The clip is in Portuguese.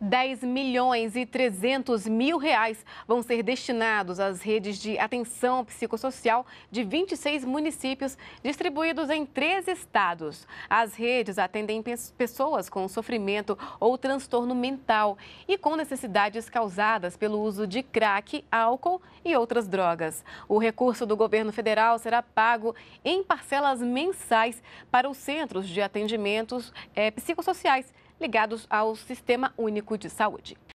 10 milhões e 300 mil reais vão ser destinados às redes de atenção psicossocial de 26 municípios distribuídos em três estados. As redes atendem pessoas com sofrimento ou transtorno mental e com necessidades causadas pelo uso de crack, álcool e outras drogas. O recurso do governo federal será pago em parcelas mensais para os centros de atendimentos é, psicossociais ligados ao Sistema Único de Saúde.